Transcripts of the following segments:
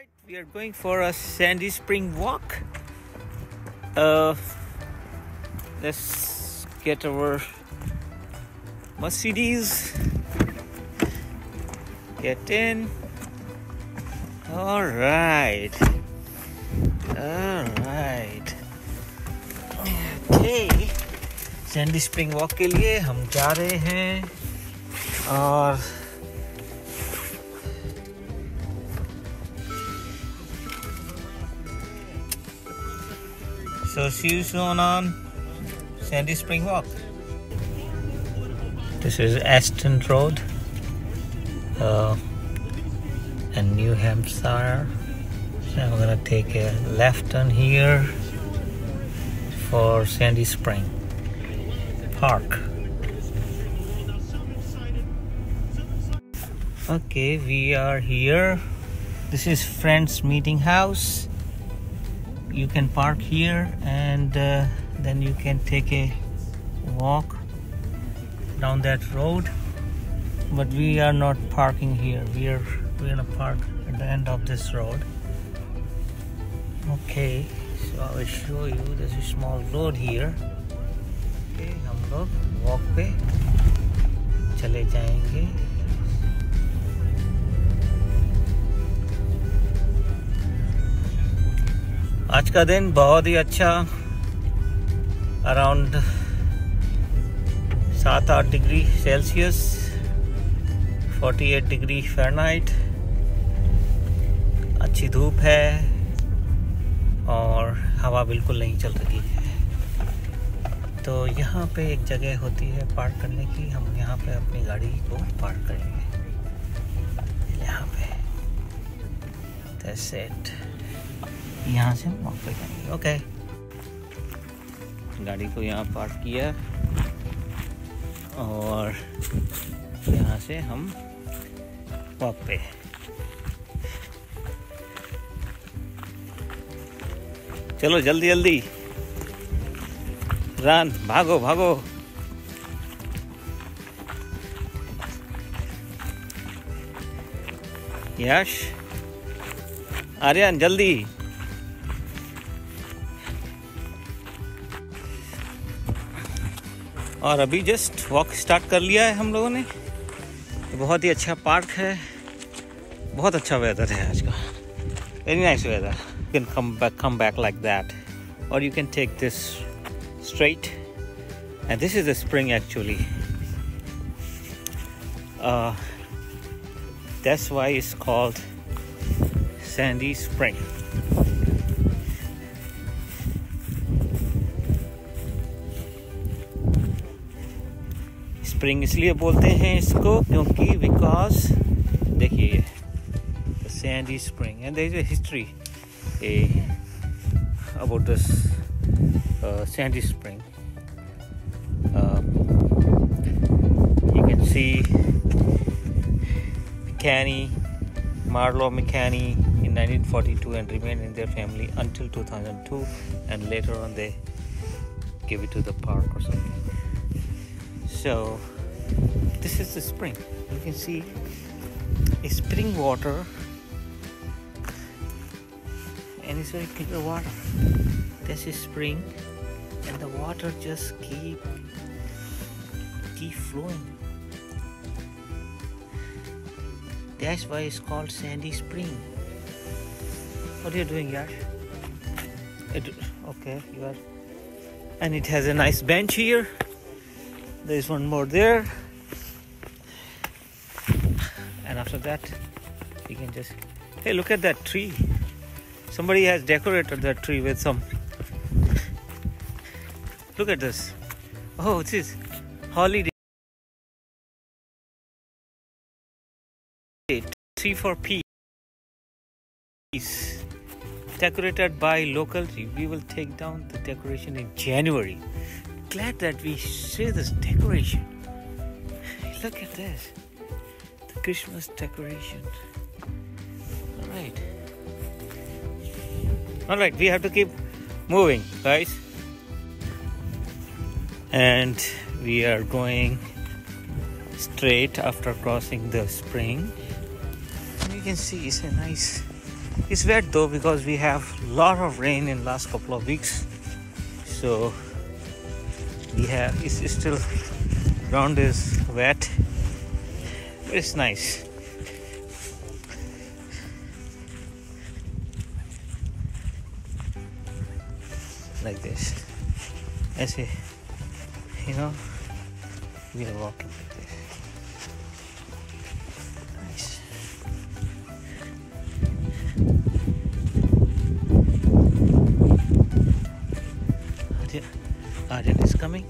right, we are going for a Sandy Spring walk. Uh, let's get our Mercedes. Get in. All right. All right. Okay. Sandy Spring walk के लिए हम जा रहे हैं और So see you soon on Sandy Spring Walk. This is Aston Road uh, in New Hampshire. So I'm gonna take a left turn here for Sandy Spring Park. Okay, we are here. This is Friends Meeting House you can park here and uh, then you can take a walk down that road. But we are not parking here. We are we're gonna park at the end of this road. Okay so i will show you. There's a small road here. Okay hum log walk pe chale jayenge आज का दिन बहुत ही अच्छा around सात आठ degree Celsius 48 degree Fahrenheit अच्छी धूप है और हवा बिल्कुल नहीं चल रही है। तो यहाँ पे एक जगह होती है पार्क करने की। हम यहाँ पे अपनी गाड़ी को पार्क करेंगे। यहाँ पे। That's it. यहाँ से वॉक पे जाएँगे ओके गाड़ी को यहाँ पार्क किया और यहाँ से हम वॉक पे चलो, जल्दी जल्दी। रन भागो भागो। यश, आर्यन, जल्दी। और अभी जस्ट वॉक स्टार्ट कर लिया है हम लोगों ने। बहुत ही अच्छा पार्क है। बहुत अच्छा वेदर है आज का। Very nice weather you can come back come back like that और you can take this straight and this is spring actually. Uh, that's why it's called sandy spring. Spring इसलिए बोलते हैं इसको क्योंकि बिकॉज देखिए Sandy Spring and there is a history a about this Sandy Spring you can see McCanny, Marlo McCanny in 1942 and remained in their family until 2002 and later on they gave it to the park or something. So this is the spring. You can see a spring water and it's very clear water. This is spring and the water just keep keep flowing. That's why it's called Sandy Spring. What are you doing, Yash? It, okay, you are. And it has a nice bench here. There's one more there. And after that, you can just. Hey, look at that tree. Somebody has decorated that tree with some. Look at this. Oh, this is holiday. Three for peace. Decorated by local. We will take down the decoration in January. Glad that we see this decoration. Look at this. The Christmas decoration. Alright. Alright, we have to keep moving, guys. And we are going straight after crossing the spring. And you can see it's a nice it's wet though because we have a lot of rain in last couple of weeks so we have it's still ground is wet but it's nice. Like this. ऐसे you know we are walking like this coming.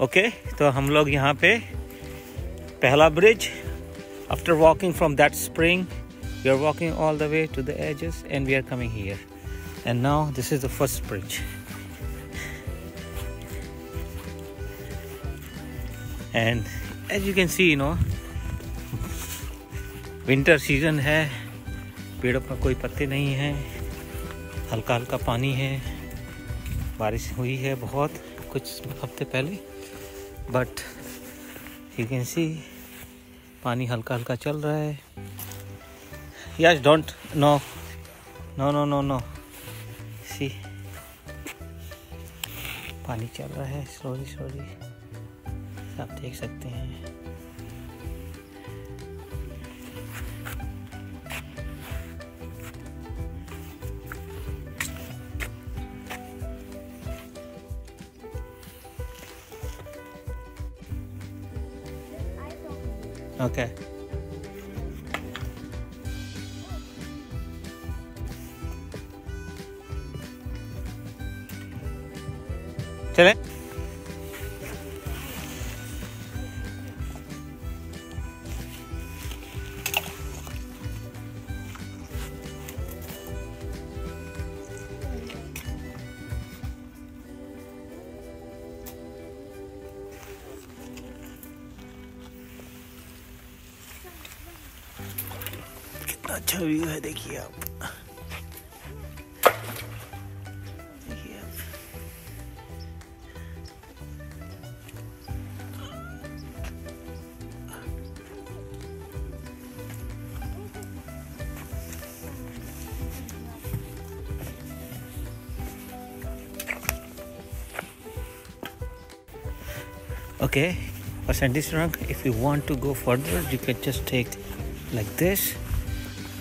Okay तो हम लोग यहाँ पे पहला bridge after walking from that spring we are walking all the way to the edges and we are coming here and now this is the first bridge and as you can see you know winter season है, पेड़ों पर कोई पत्ते नहीं है. हल्का हल्का पानी है, बारिश हुई है बहुत, कुछ हफ़्ते पहले बट यू कैन सी पानी हल्का हल्का चल रहा है। Yes don't know no no no no see पानी चल रहा है स्लोली स्लोली आप देख सकते हैं। Okay. कितना अच्छा व्यू है देखिए आप देखिए आप okay for Sandy's trunk if you want to go further you can just take like this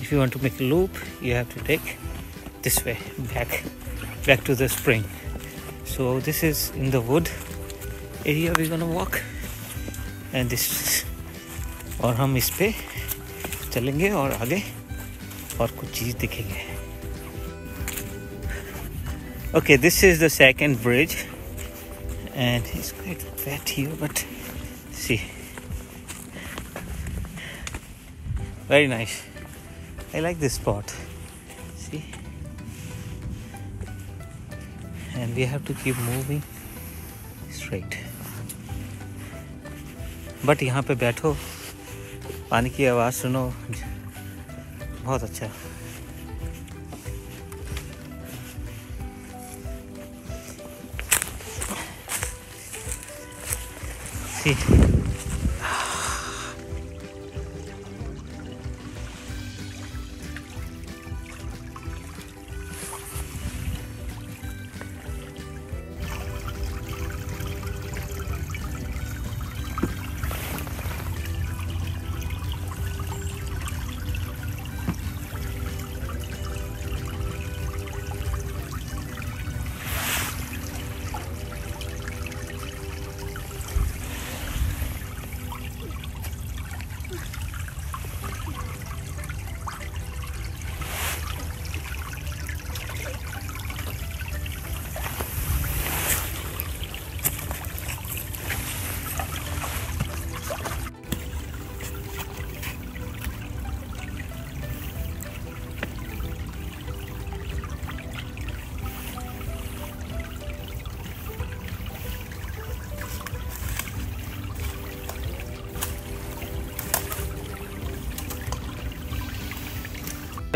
if you want to make a loop you have to take this way back back to the spring so this is in the wood area we're gonna walk and this और हम इस पे चलेंगे और आगे और कुछ चीज़ दिखेंगे okay this is the second bridge and it's quite wet here but see very nice I like this spot see and we have to keep moving straight but यहाँ पे बैठो पानी की आवाज़ सुनो बहुत अच्छा See.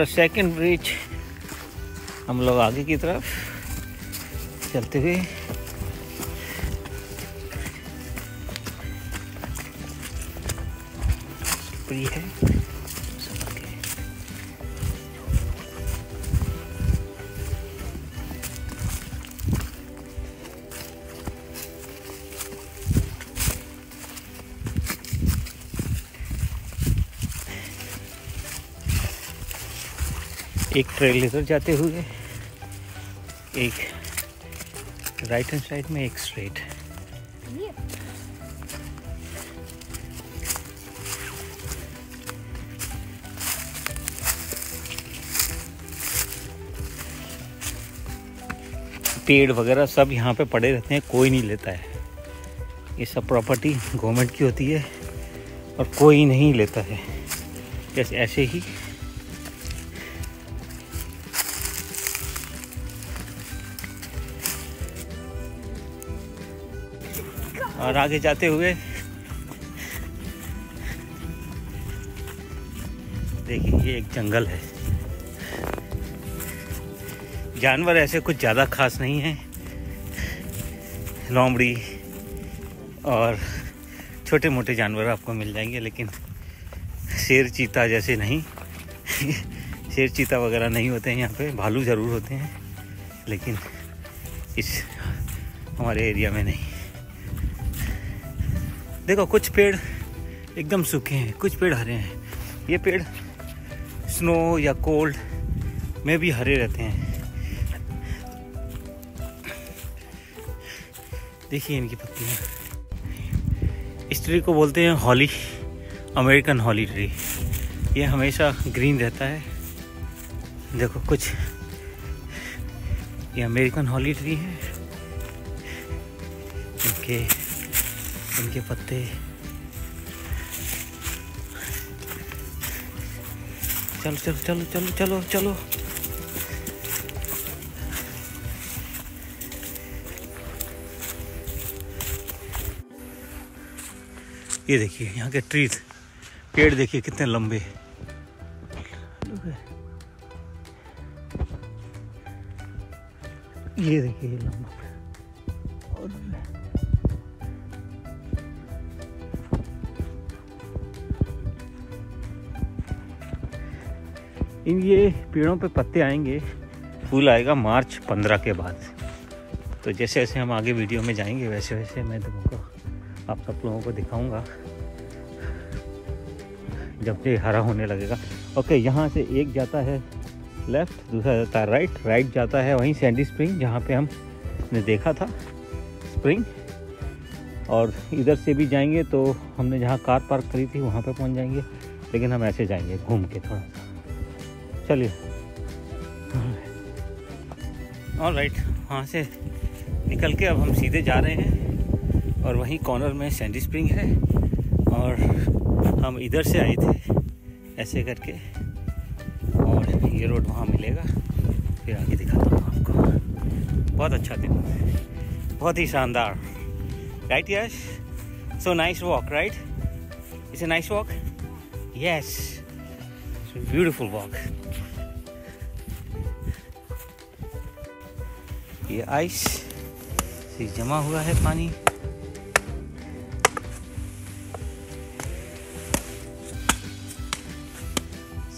सेकंड ब्रिज हम लोग आगे की तरफ़ चलते हुए। है। एक ट्रेल लेकर जाते हुए, एक राइट हैंड साइड में एक स्ट्रेट पेड़ वगैरह सब यहाँ पे पड़े रहते हैं, कोई नहीं लेता है। ये सब प्रॉपर्टी गवर्नमेंट की होती है और कोई नहीं लेता है। जैसे ऐसे ही और आगे जाते हुए देखिए, ये एक जंगल है। जानवर ऐसे कुछ ज़्यादा खास नहीं है। लोमड़ी और छोटे मोटे जानवर आपको मिल जाएँगे, लेकिन शेर चीता जैसे नहीं। शेर चीता वगैरह नहीं होते हैं यहाँ पे, भालू ज़रूर होते हैं, लेकिन इस हमारे एरिया में नहीं। देखो, कुछ पेड़ एकदम सूखे हैं, कुछ पेड़ हरे हैं। ये पेड़ स्नो या कोल्ड में भी हरे रहते हैं। देखिए इनकी पत्तियाँ। इस ट्री को बोलते हैं हॉली, अमेरिकन हॉली ट्री। ये हमेशा ग्रीन रहता है। देखो, कुछ। ये अमेरिकन हॉली ट्री है। इनके इनके पत्ते। चलो चलो चलो चलो चलो चलो। ये देखिए, यहाँ के ट्रीज पेड़ देखिए कितने लंबे। ये देखिए लंबा। इन ये पेड़ों पे पत्ते आएँगे, फूल आएगा मार्च पंद्रह के बाद तो जैसे जैसे हम आगे वीडियो में जाएँगे, वैसे वैसे मैं तुमको आप सब लोगों को दिखाऊँगा, जब ये हरा होने लगेगा। ओके, यहाँ से एक जाता है लेफ़्ट, दूसरा जाता है राइट राइट जाता है वहीं सैंडी स्प्रिंग, जहाँ पे हमने देखा था स्प्रिंग। और इधर से भी जाएँगे तो हमने जहाँ कार पार्क करी थी, वहाँ पे पहुँच जाएँगे, लेकिन हम ऐसे जाएँगे घूम के थोड़ा चलिए। और राइट वहाँ से निकल के अब हम सीधे जा रहे हैं और वहीं कॉर्नर में सैंडी स्प्रिंग है और हम इधर से आए थे ऐसे करके और ये रोड वहाँ मिलेगा। फिर आगे दिखाता हूँ आपको। बहुत अच्छा दिन। बहुत ही शानदार। Right yes so nice walk right it's a nice walk yes beautiful walk ये आइस से जमा हुआ है पानी।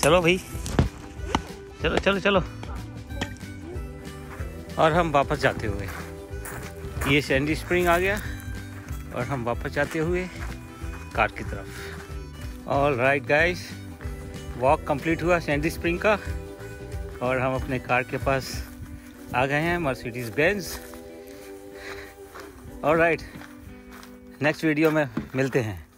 चलो भाई। चलो चलो चलो। और हम वापस जाते हुए। ये सैंडी स्प्रिंग आ गया और हम वापस जाते हुए कार की तरफ़। All right guys walk complete हुआ सैंडी स्प्रिंग का और हम अपने कार के पास आ गए हैं मर्सिडीज बेंज और राइट नेक्स्ट वीडियो में मिलते हैं।